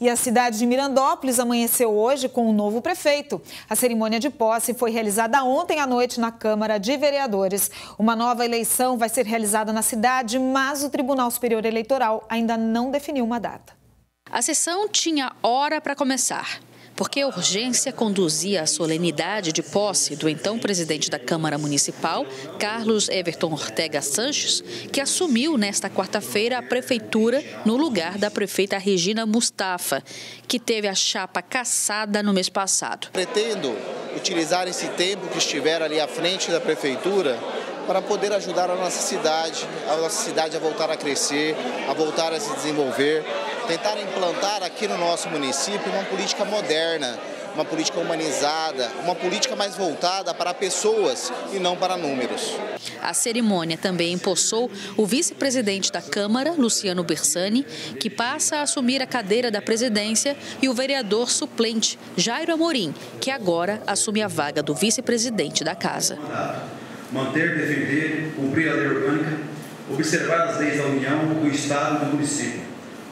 E a cidade de Mirandópolis amanheceu hoje com um novo prefeito. A cerimônia de posse foi realizada ontem à noite na Câmara de Vereadores. Uma nova eleição vai ser realizada na cidade, mas o Tribunal Superior Eleitoral ainda não definiu uma data. A sessão tinha hora para começar porque a urgência conduzia à solenidade de posse do então presidente da Câmara Municipal, Carlos Everton Ortega Sanches, que assumiu nesta quarta-feira a prefeitura no lugar da prefeita Regina Mustafa, que teve a chapa caçada no mês passado. Pretendo utilizar esse tempo que estiver ali à frente da prefeitura para poder ajudar a nossa cidade, a nossa cidade a voltar a crescer, a voltar a se desenvolver, tentar implantar aqui no nosso município uma política moderna, uma política humanizada, uma política mais voltada para pessoas e não para números. A cerimônia também empossou o vice-presidente da Câmara, Luciano Bersani, que passa a assumir a cadeira da presidência, e o vereador suplente, Jairo Amorim, que agora assume a vaga do vice-presidente da casa manter, defender, cumprir a lei orgânica, observar as leis da União, do Estado e do município,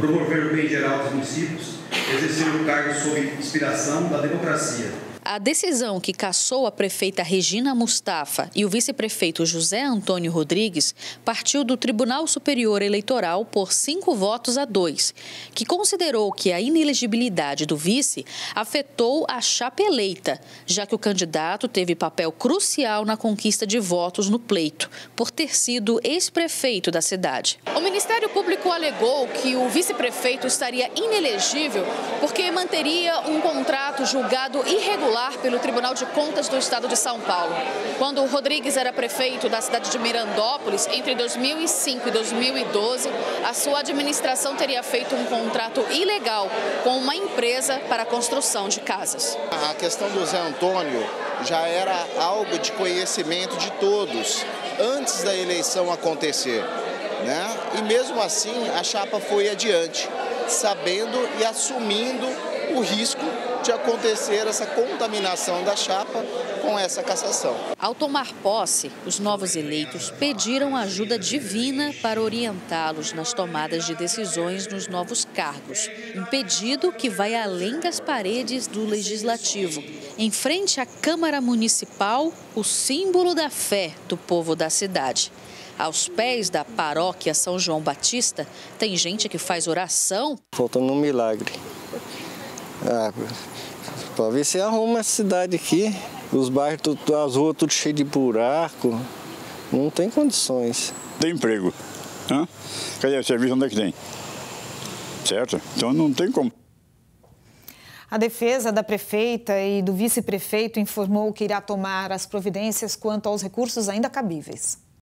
promover o bem geral dos municípios, exercer o cargo sob inspiração da democracia a decisão que cassou a prefeita Regina Mustafa e o vice-prefeito José Antônio Rodrigues partiu do Tribunal Superior Eleitoral por cinco votos a dois, que considerou que a inelegibilidade do vice afetou a chapa eleita, já que o candidato teve papel crucial na conquista de votos no pleito, por ter sido ex-prefeito da cidade. O Ministério Público alegou que o vice-prefeito estaria inelegível porque manteria um contrato julgado irregular pelo Tribunal de Contas do Estado de São Paulo. Quando Rodrigues era prefeito da cidade de Mirandópolis, entre 2005 e 2012, a sua administração teria feito um contrato ilegal com uma empresa para a construção de casas. A questão do Zé Antônio já era algo de conhecimento de todos antes da eleição acontecer. Né? E mesmo assim a chapa foi adiante, sabendo e assumindo o risco de acontecer essa contaminação da chapa com essa cassação. Ao tomar posse, os novos eleitos pediram ajuda divina para orientá-los nas tomadas de decisões nos novos cargos. Um pedido que vai além das paredes do legislativo. Em frente à Câmara Municipal, o símbolo da fé do povo da cidade. Aos pés da paróquia São João Batista, tem gente que faz oração. Faltando um milagre. Ah, para ver se arruma a cidade aqui. Os bairros, tudo, as ruas tudo cheio de buraco. Não tem condições. Tem emprego. Hã? Cadê o serviço? Onde é que tem? Certo? Então não tem como. A defesa da prefeita e do vice-prefeito informou que irá tomar as providências quanto aos recursos ainda cabíveis.